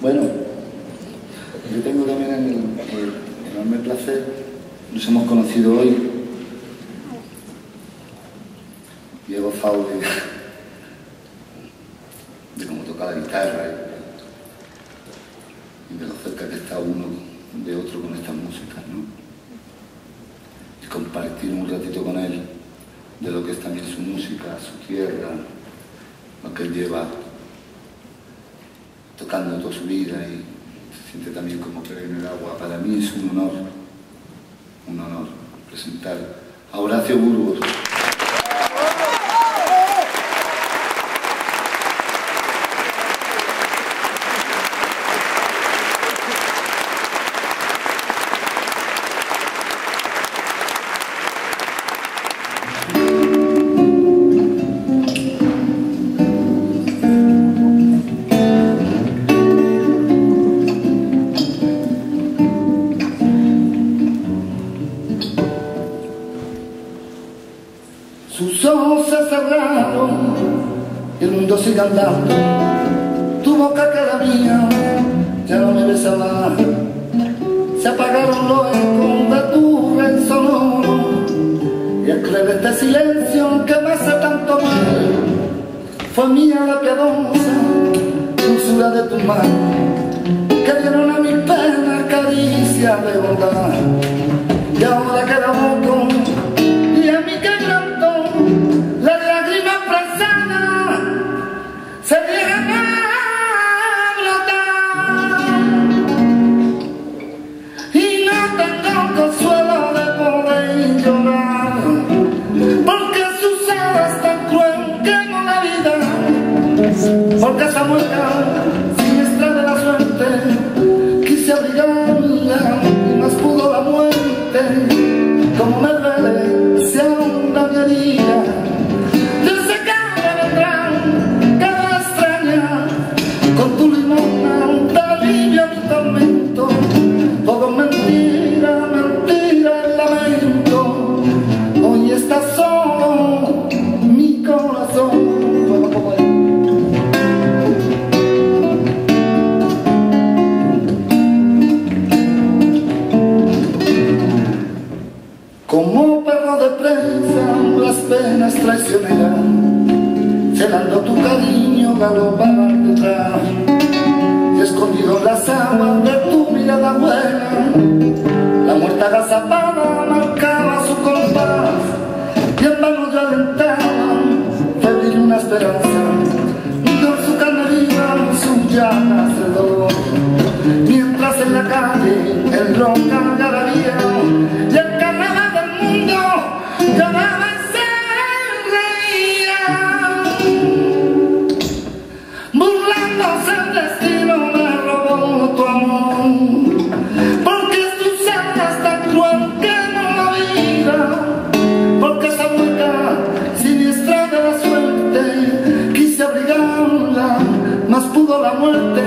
Bueno, yo tengo también el, enorme placer, nos hemos conocido hoy, y he de, cómo toca la guitarra y de lo cerca que está uno de otro con estas músicas, ¿no? Y compartir un ratito con él de lo que es también su música, su tierra, lo que él lleva tocando toda su vida y se siente también como en el agua. Para mí es un honor, un honor presentar a Horacio Burgos. Sus ojos se cerraron y el mundo sigue andando. Tu boca que era mía ya no me besaba. Se apagaron los ecos de tu sonoro y escribe este silencio que me hace tanto mal. Fue mía la piadosa dulzura de tu mano que dieron a mi pena caricia de bondad. Como perro de presa, las penas traicioneras, celando tu cariño galopaban detrás, y escondido las aguas de tu mirada buena, la muerte agazapada marcaba su compás, y en vano yo alentaba, febril una esperanza, con su carne viva, sus llagas de dolor, mientras en la calle el ronca algarabía, mas pudo la muerte,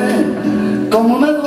como me